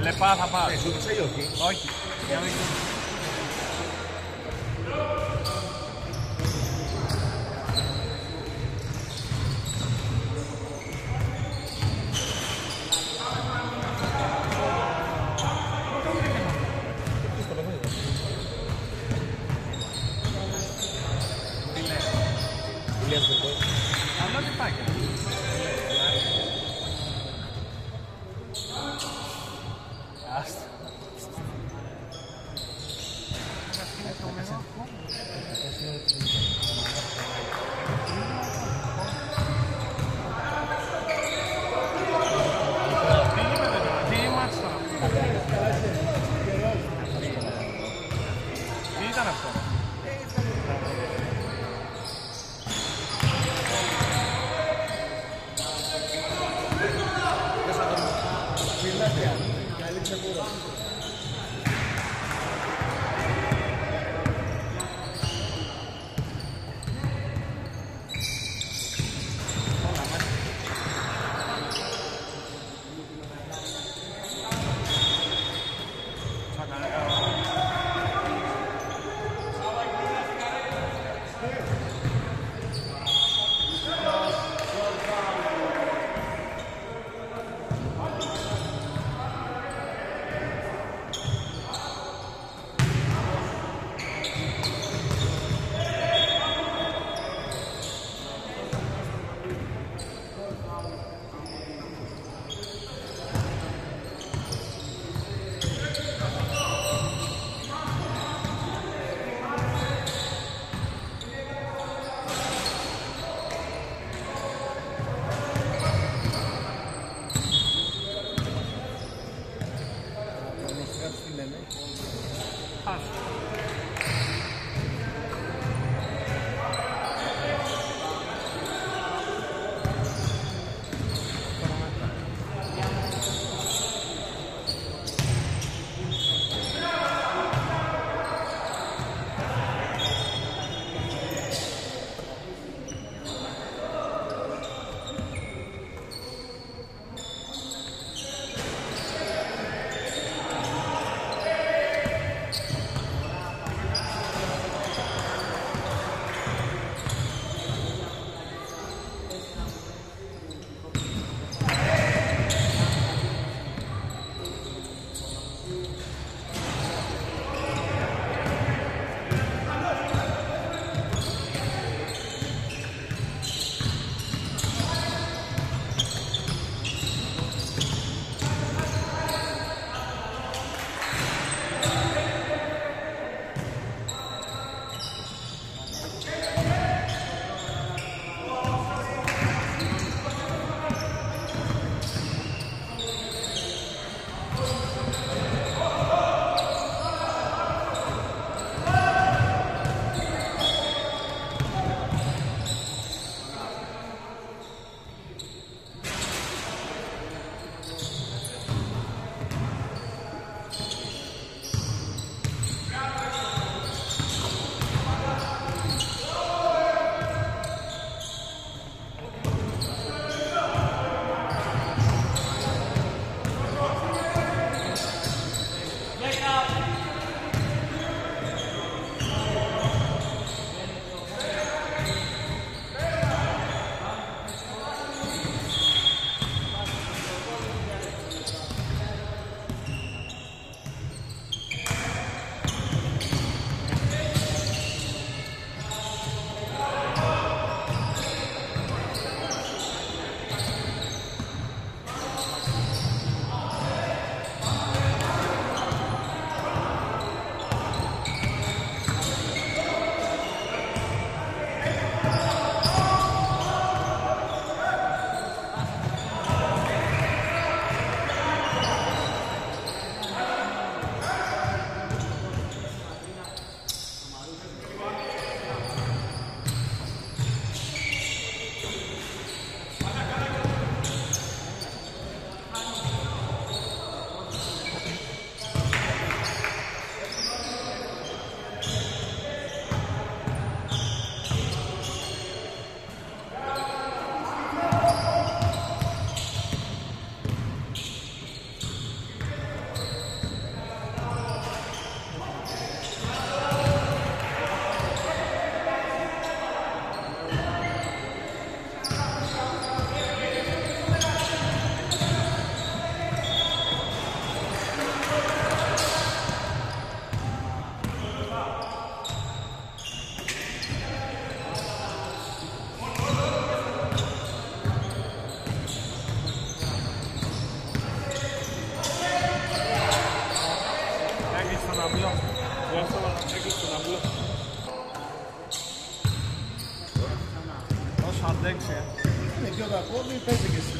Λεπά θα πας. Ναι, σου είπες ή όχι. Όχι. Είναι πιο κακό, μην παίζει και στην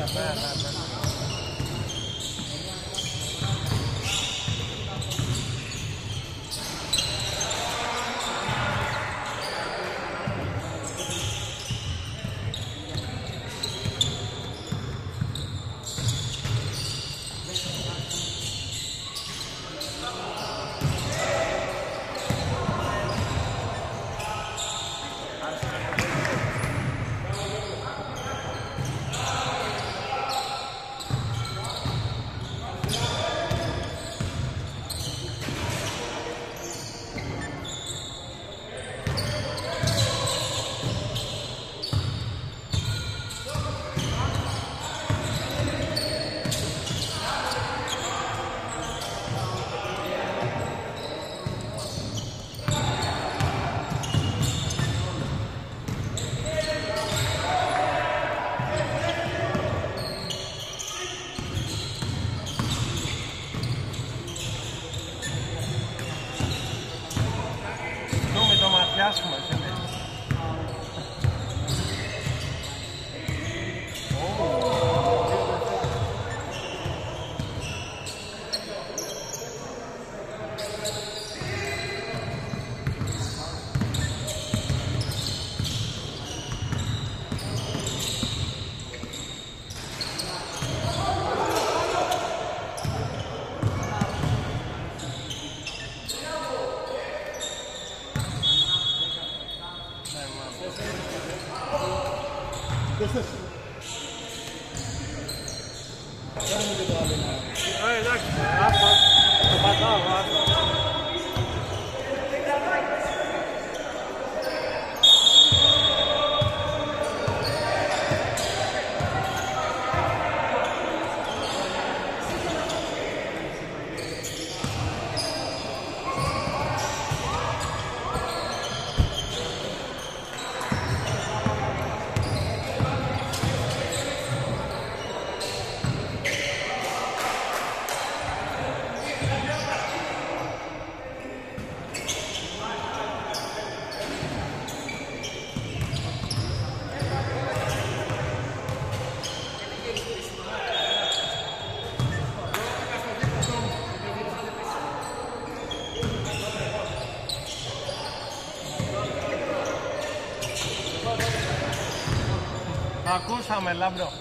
Ακούσαμε, λάμπρο.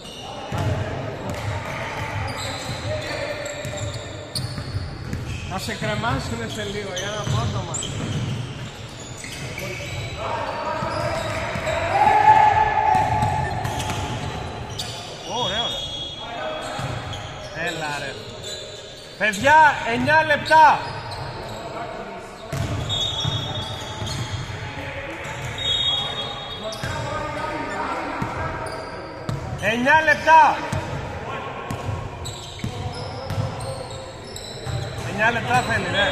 Να σε κρεμάσουνε σε λίγο για ένα απότομα. Ωραίο ρε. Έλα ρε. Παιδιά, 9 λεπτά. Εννιά λεπτά. Εννιά λεπτά θέλει, ναι.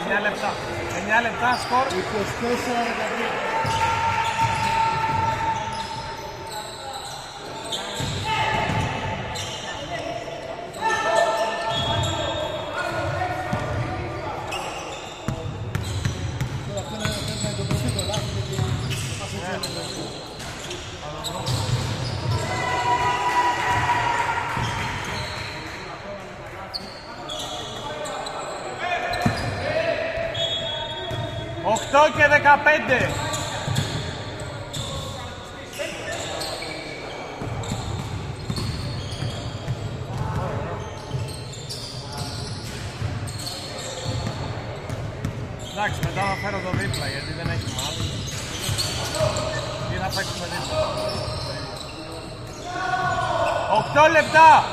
Εννιά λεπτά. Εννιά λεπτά σκορ. 24-13. Τώρα αυτό είναι πρέπει να εντοπιστεί το λάθος γιατί μας έτσι είναι. Οχτώ και δεκαπέντε. Εντάξει, μετά θα φέρω το δίπλα γιατί δεν έχει μάλλον. Ή θα παίξουμε δίπλα. Οκτώ λεπτά.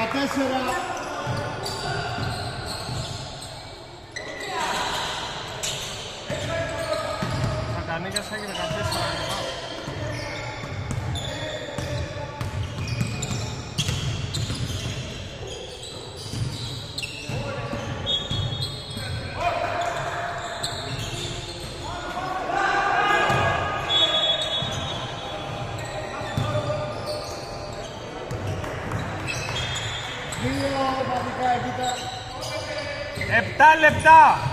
25 아메자사기 나한테 사랑해봐. Λεπτά, λεπτά!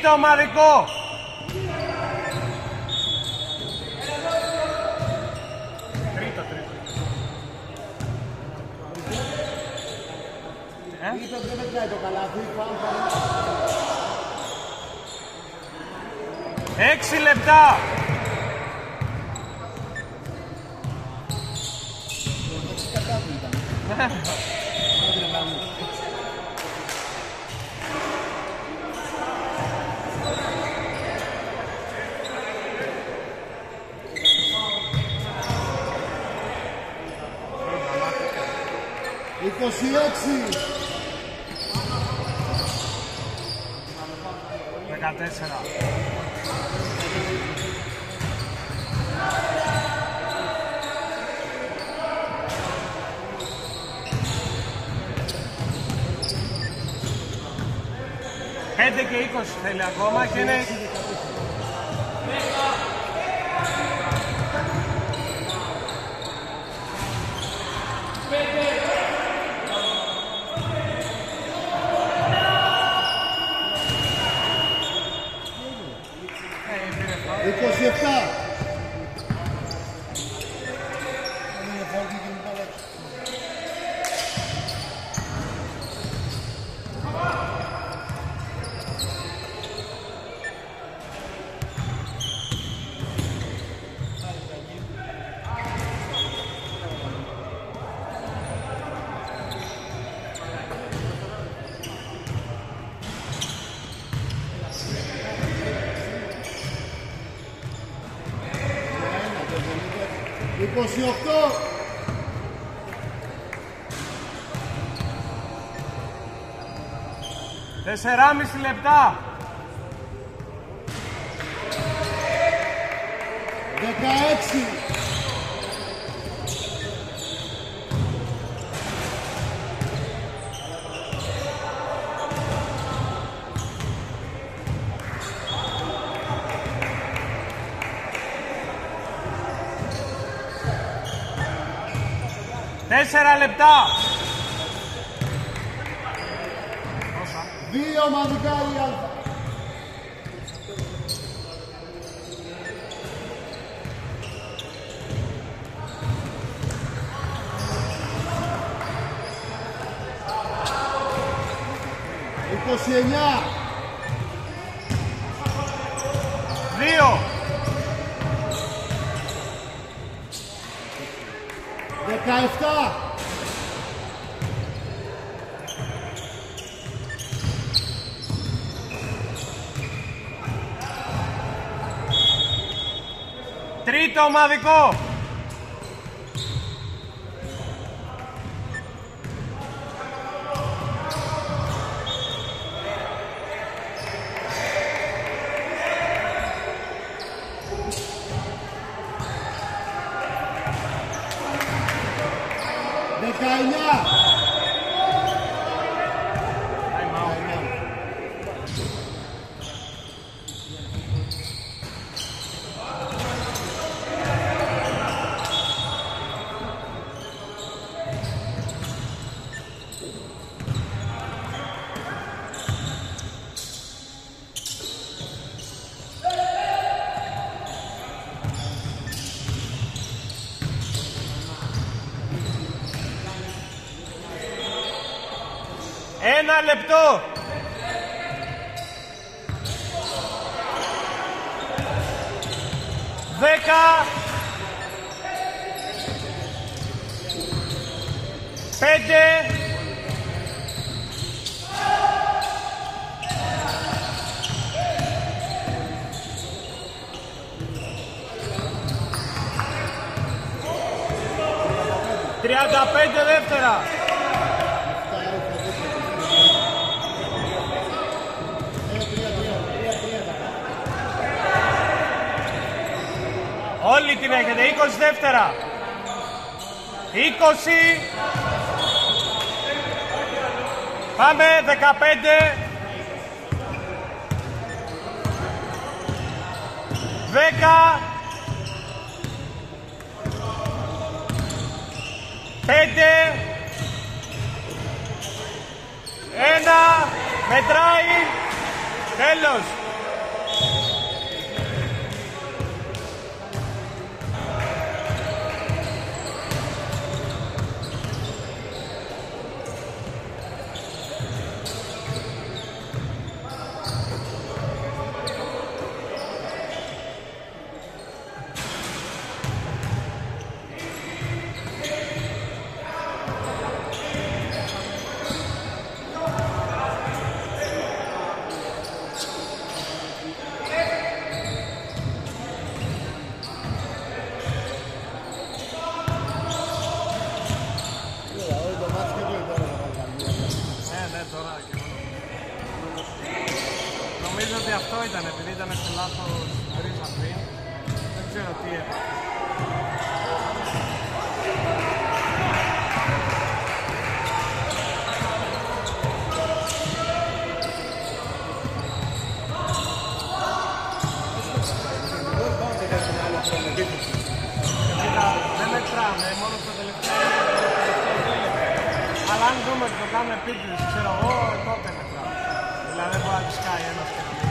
Τρίτο ομαδικό. 5 και 20 θέλει ακόμα και είναι Tem está. 28. Τεσσεράμιση λεπτά. 16. Τέσσερα λεπτά. Δύο ομαδικά η Αλφα. Είκοσι εννιά. Δύο. Δεκαεφτά. Τρίτο ομαδικό. λεπτό. Δέκα. Πέντε. Τριάντα πέντε δεύτερα. 20 δεύτερα. 20. Πάμε, 15. 10. 5. 1. Μετράει. Τέλος. Ναι, ναι, τώρα και εγώ. Νομίζω ότι αυτό ήταν, επειδή ήταν σε λάθος τρεις πριν. Δεν ξέρω τι έπαθε. Κοίτα, δεν μετράμε, μόνο στο τελευταίο. Αλλά αν δούμε ότι το κάνουμε επίτηδες, ξέρω εγώ, τότε μετράμε. Δηλαδή δεν μπορεί να τη σκάει ένας και να μην.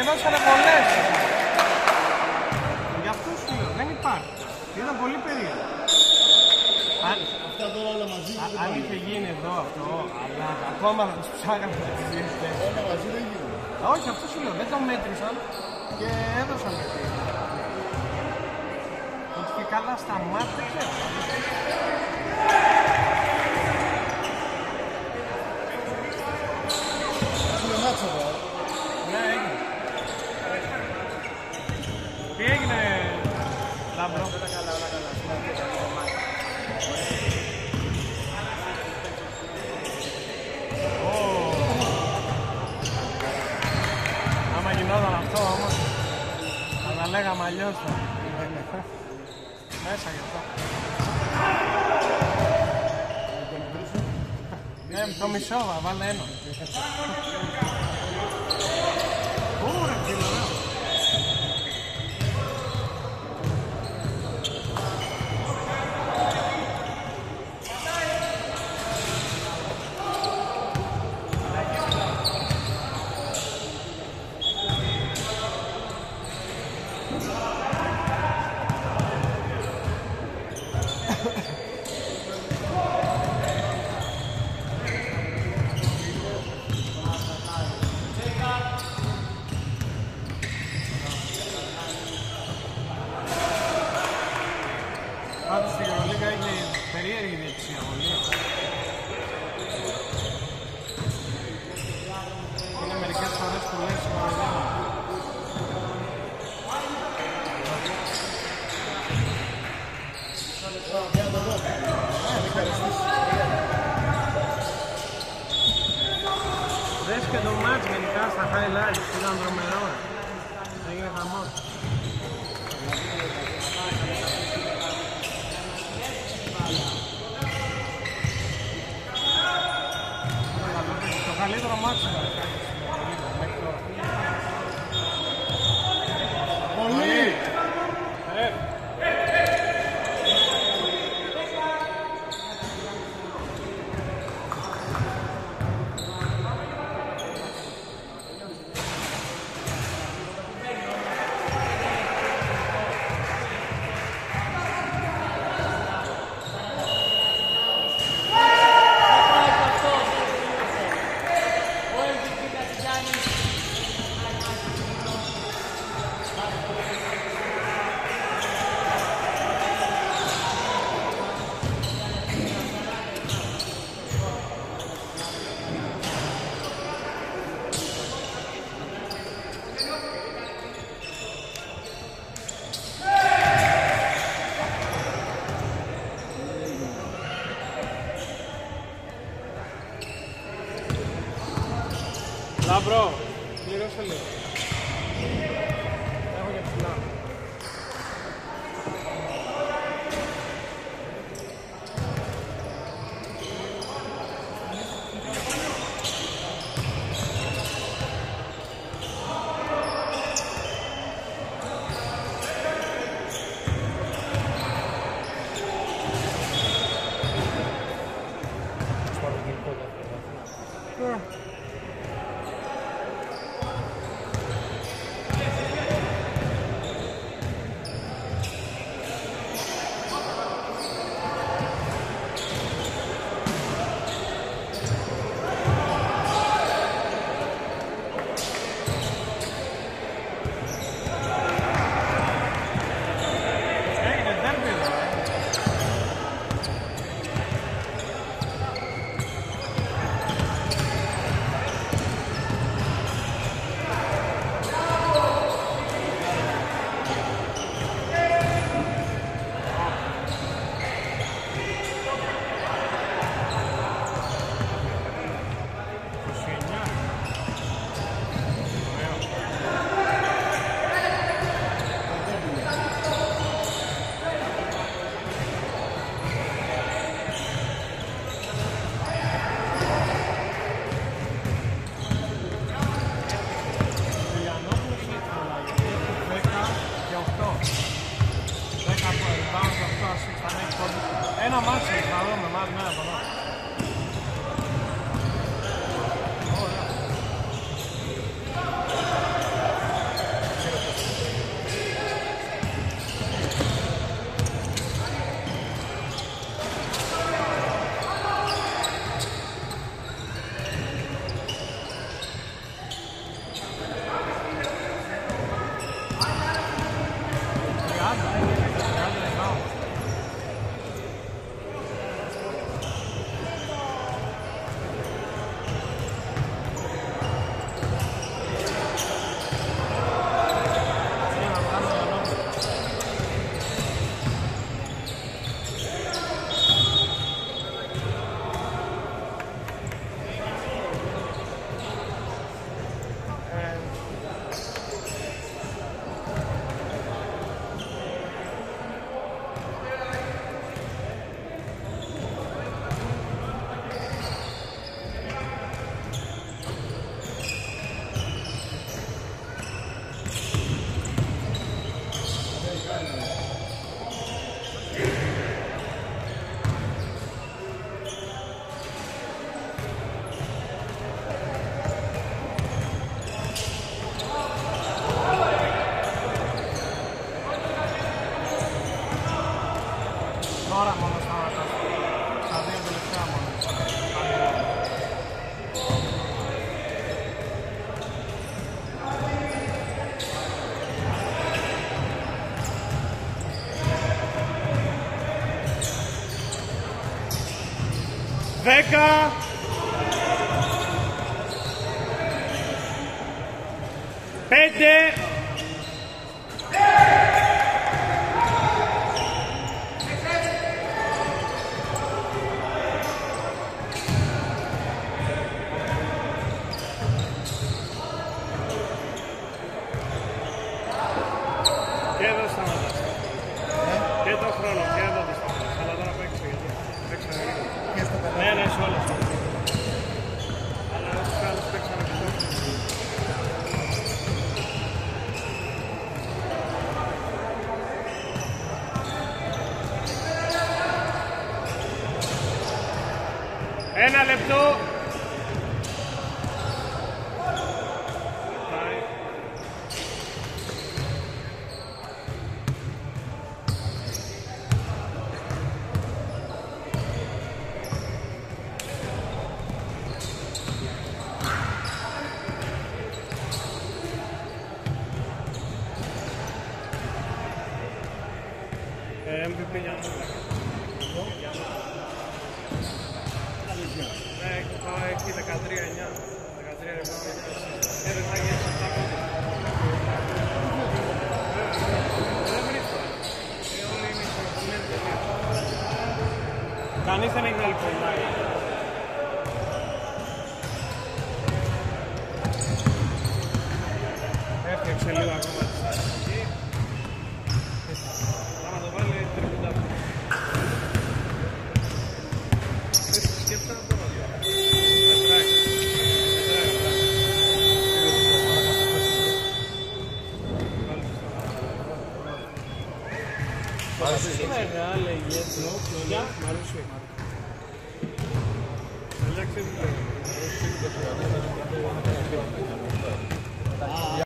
και δώσανε πολλές. Γι' αυτό σου λέω, δεν υπάρχει. Ήταν πολύ περίεργο. Αν, Αυτά τώρα όλα μαζί α, αν είχε γίνει εδώ αυτό, αλλά ακόμα θα τους ψάγαμε να τις δείχνες. Όλα μαζί δεν γίνουν. Όχι, αυτό σου λέω, δεν το μέτρησαν και έδωσαν κάτι. Ότι και καλά σταμάτησε. λέγαμε Είναι Μέσα γι' αυτό. Ε, το μισό, βάλε ένα. μεγαλύτερο μάτσο. Πολύ. Δέκα. Πέντε. Και εδώ σταματάς. Και το χρόνο, και εδώ το σταματάς. Αλλά τώρα παίξε γιατί παίξανε λίγο. Και στο Ναι, ναι, σε όλα αυτά. Αλλά όσους άλλους παίξανε και τόσο. Ένα λεπτό. Πάει. Ε, MVP